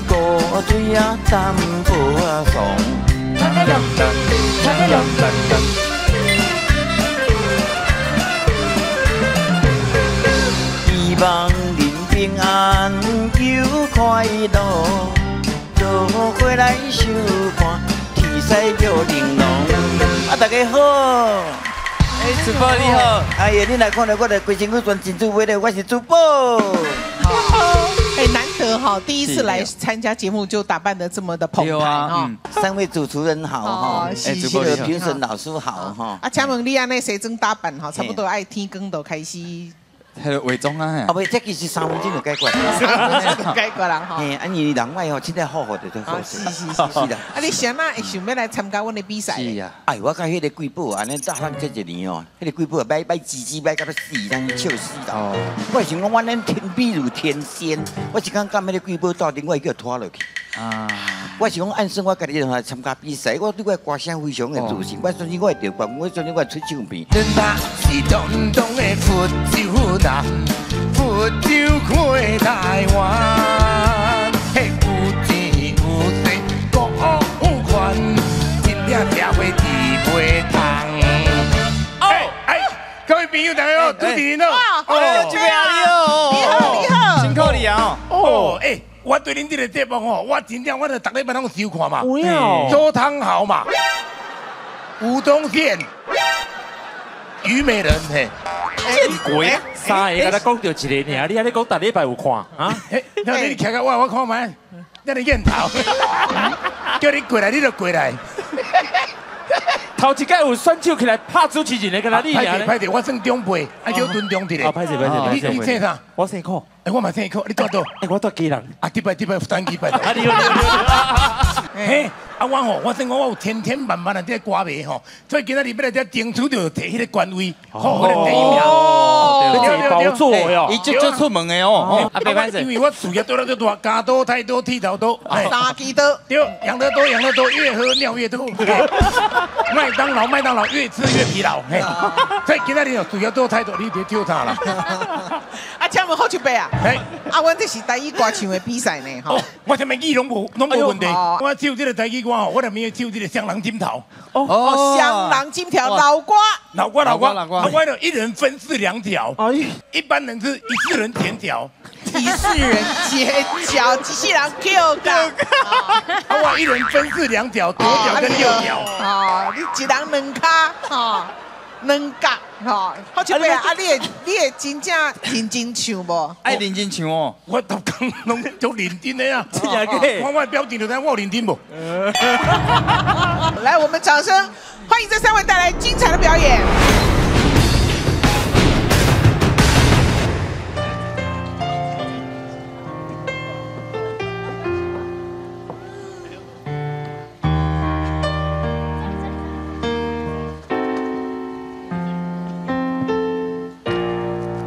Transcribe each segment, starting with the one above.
高水啊，淡薄啊爽。希望您平安又快乐，做伙来收看天西叫玲珑。啊，大家好。哎，主播你好！哎呀，你来看到我的规身躯全真主播的，我是主播。哎，难得哈，第一次来参加节目就打扮的这么的澎湃哈。三位主持人好哈，哎，主播评审老师好哈。啊，请问你安那谁真打扮哈？差不多爱天光都开始。系伪装啊！啊，不，这其实三分钟就解决，解决啦哈。嘿，啊，你人外吼，现在好好的都好是是是是的。啊，你想那会想要来参加我的比赛？是啊。哎，我讲迄个贵宝，安尼打算这一年哦，迄个贵宝买买鸡鸡买到要死，人笑死的。哦。我想讲，我恁天比如天仙，我是讲干迄个贵宝到底我叫拖落去。啊！我是讲按生我家己来参加比赛，我对我歌声非常的自信。我相信我会得冠，我相信我会出唱片。真他是东东的福州人，福州看台湾，嘿有钱有势国有权，真正社会地袂通。哎哎，各位朋友大家好，主持人好，哦，主持人你好，你好你好，辛苦你啊！哦，哎。我对恁这个节目吼，我真正我着逐礼拜拢收看嘛。周汤豪嘛，吴宗宪，虞美人嘿。见鬼！三个，甲讲到一个尔，你安尼讲逐礼拜有看啊？那你徛到我我看麦，那你眼头，叫你过来你就过来。头一届有选手起来拍主持人的，跟他厉害。拍的，我算中辈，啊叫蹲中的。啊，拍摄拍摄拍摄。你你姓啥？我姓柯。哎，我嘛姓柯，你多多。哎，我多几人？啊，迪拜迪拜三几百。啊，你好。嘿，啊我吼，我算我我有千千万万的这歌迷吼，所以今仔日要来这争取着摕迄个官位，好，我第一名。哦，对包做哟，伊就就出门的哦。啊，别拍摄。因为我事业做了就大，家多太多，剃头多。三基多。对，养得多养得多，越喝尿越多。麦当劳麦当劳越吃越疲劳。嘿，所以今仔日哦，事业做太多，你别跳他了。啊，好准备啊？哎，啊，我这是第一歌唱的比赛呢，哈。我什么语拢无拢无问题。我唱这个第一歌吼，我就咪唱这个香囊金条。哦，香囊金条老瓜。老瓜老瓜老瓜，我了一人分饰两角。哎，一般人是一世人剪角，一世人剪角，机器人 Q 的。我一人分饰两角，左脚跟右脚。啊，你一人两卡，哈。两角，吼，好像袂啊？啊，你会你会真正认真唱无？爱认真唱哦，我都讲拢做认真的啊！我我标准就知我认真不？来，我们掌声欢迎这三位带来精彩的表演。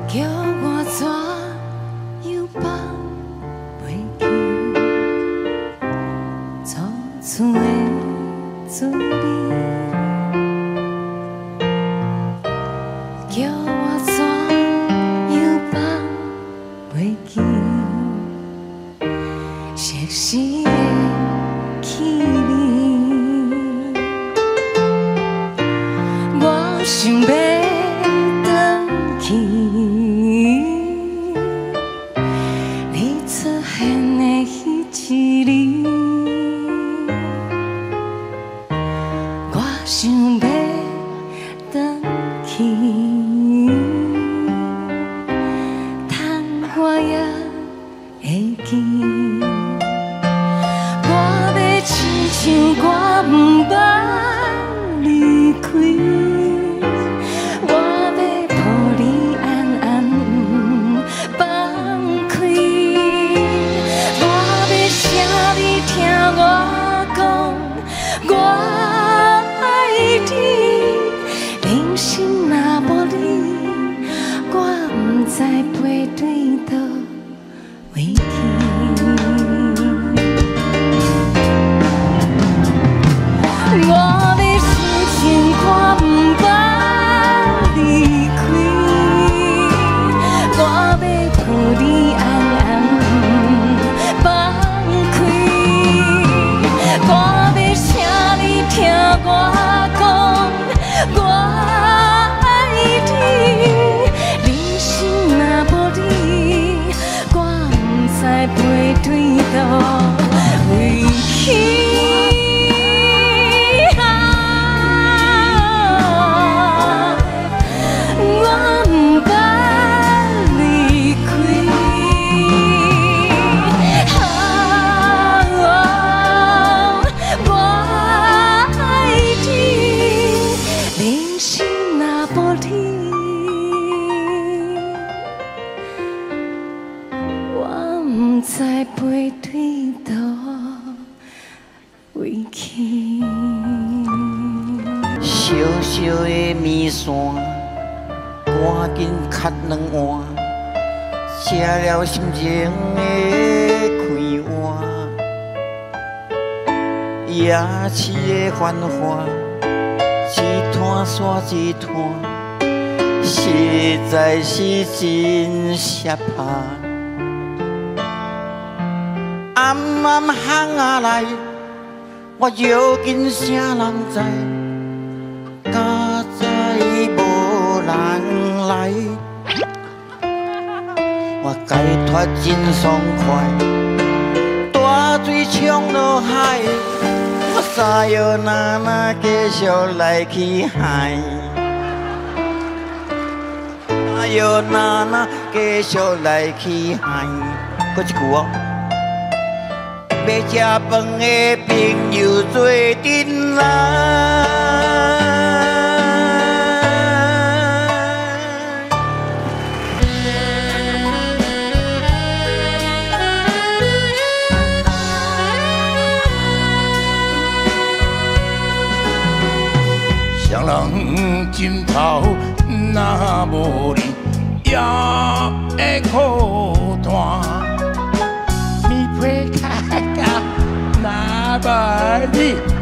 叫我怎样放袂记，下一次见。去。小小的面线，赶紧磕两碗，吃了心情会开换。夜市的繁华，一摊刷一摊，实在是真奢怕。暗暗巷仔内，我摇紧啥人知？家在无人来，我解脱真爽快，大水冲落海，我撒摇那那继续来去海，撒摇那那继续来去海，搁一句哦。要食饭的朋友做阵来。双人枕头若无你，也会孤单。若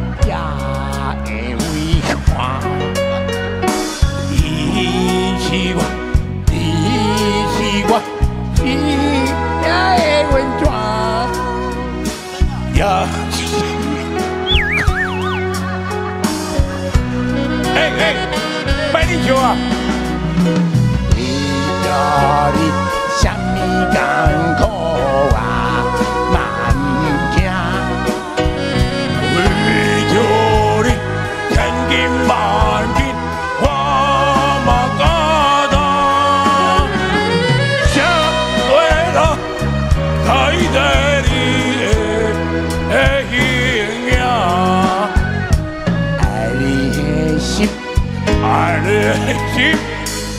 爱你的心，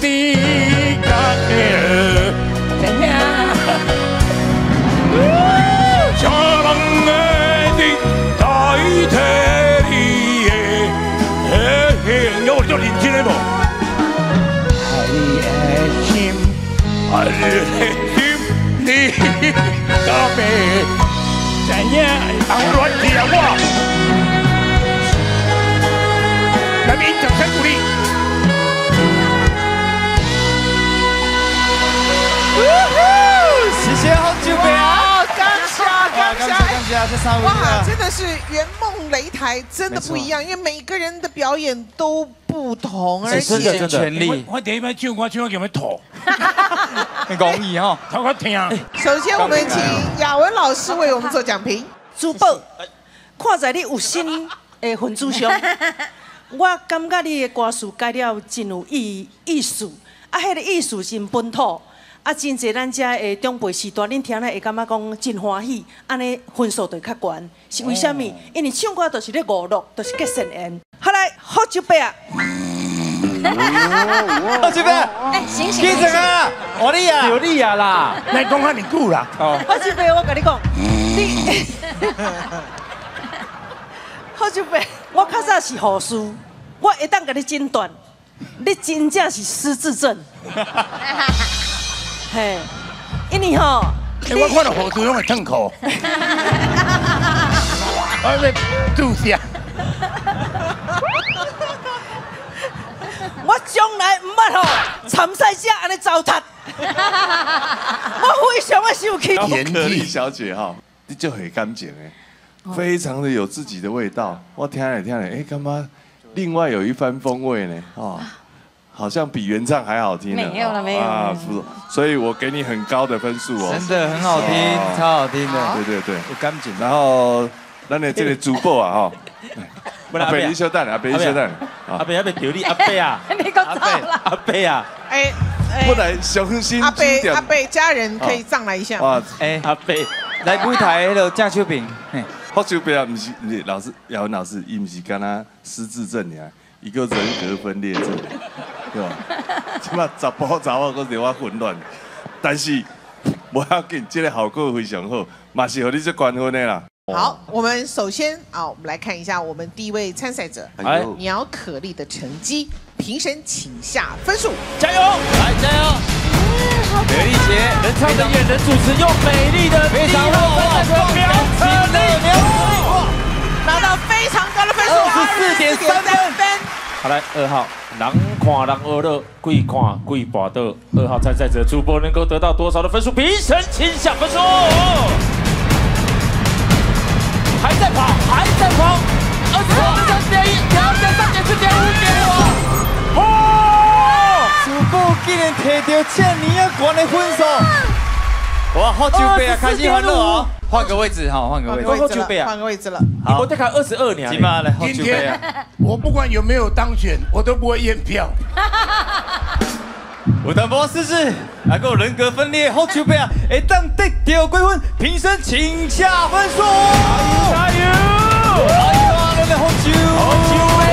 你敢会怎样？啥人会代替你的形象？我叫认真的无？爱你的心，爱你的心，哇，啊！真的是圆梦擂台，真的不一样，因为每个人的表演都不同，而且真的全力，我第一摆唱，我唱我叫咩吐，很容易哈。头壳疼。首先我们请雅文老师为我们做讲评。珠宝，看在你有心的份子上，我感觉你的歌词改了真有意意思，啊，迄个意思真本土，啊，真侪咱遮的长辈时代，恁听了会感觉讲真欢喜，安尼分数就较悬，是为什么？因为唱歌就是咧娱乐，就是结善缘。好来，喝酒杯啊！好酒杯，哎，醒醒记醒醒！者啊，我力啊，有你啊啦！来讲遐尼久啦，哦，喝酒杯，我跟你讲，你 喝酒杯，我较早是护士，我会当甲你诊断，你真正是失智症。嘿，因为吼，哎，我看到护士拢会痛苦，我要注射。我从来唔捌吼参赛者安尼糟蹋，我非常的生气。演技可丽小姐哈，你就很干净哎，非常的有自己的味道。我听来听来，哎，干嘛？另外有一番风味呢，哦，好像比原唱还好听呢。没有了没有了啊，不，所以我给你很高的分数哦。真的很好听，超好听的，对对对。有干净。然后，咱的这个主播啊哈，阿北你小蛋，阿伯你小蛋啊，阿伯阿伯丢你阿伯啊，你讲阿伯错 了。阿伯啊，哎哎。不能雄心阿贝阿贝家人可以上来一下。哇，哎阿伯来舞台迄个郑秋平，嘿。福州杯啊，不是你老师姚文老师，伊不是干他失智症呀，一个人格分裂症，对吧？起码查甫查某个对我混乱，但是不要紧，这个效果非常好，嘛是和你这关分的啦。好，我们首先啊，我们来看一下我们第一位参赛者哎呦，苗可丽的成绩，评审请下分数。加油！来加油！刘丽姐，能唱能演能主持，又美丽的非常哇哇哇苗可丽，拿到非常高的分数，二十四点三分。好来，二号，人看人恶乐，鬼看鬼跋倒。二号参赛者主播能够得到多少的分数？评审请下分数。还在跑，还在跑，二十三点一，两点三点四点五点五。哦，主播竟然摕到这尼啊高的分数！哇，好酒杯啊，开心欢乐哦！换个位置哈，换个位置。换个位置换个位置了。你我再看二十二年。今晚来好今酒杯啊！天我不管有没有当选，我都不会验票。有淡薄试试，还够人格分裂好酒杯啊！哎当得到几分？评审请下分数。加油！哎呀，咱的好酒，好酒杯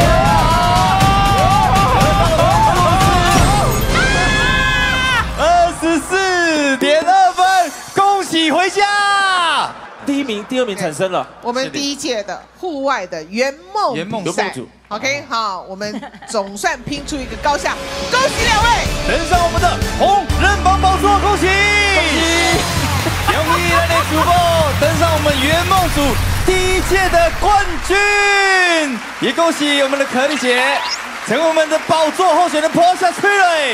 二十四点名、第二名产生了。我们第一届的户外的圆梦圆梦组，OK，好，我们总算拼出一个高下，恭喜两位。登上我们的红人榜宝座，恭喜！恭喜！恭喜咱的主播登上我们圆梦组第一届的冠军，也恭喜我们的可丽姐成为我们的宝座候选人，泼下去了。